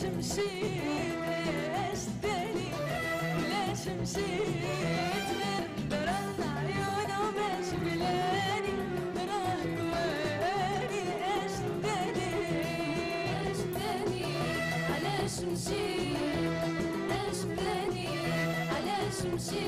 تمشي اشتري ولا تمشي تمر برا العيون وما شبلاني برا الكواني اشتري اشتري علاش مشي اشتري علاش مشي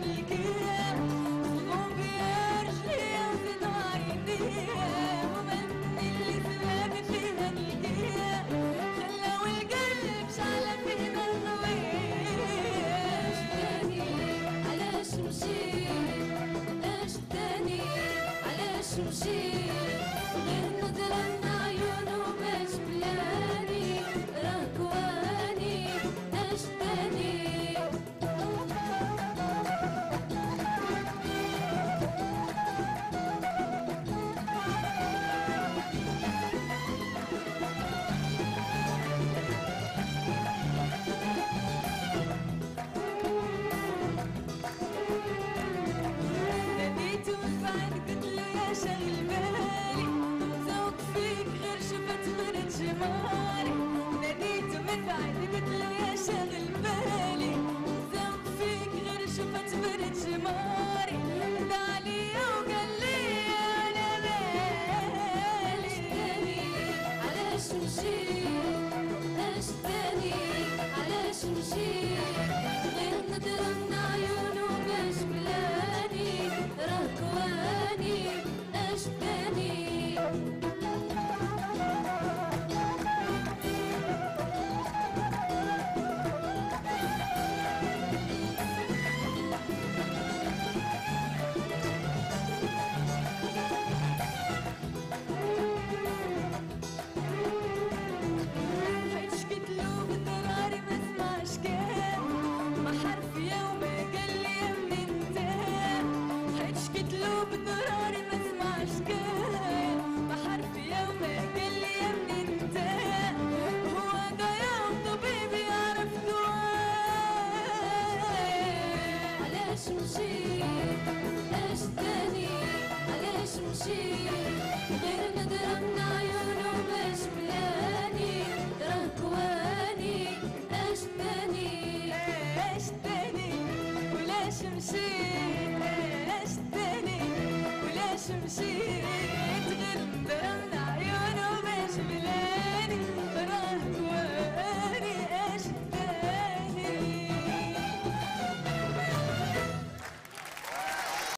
make. نهاري ناديت مثل يا شاغل بالي فيك غير شفت برد وقال لي أنا مالي. علاش علاش مشيت قلوب ضراري ما اسمعش كلام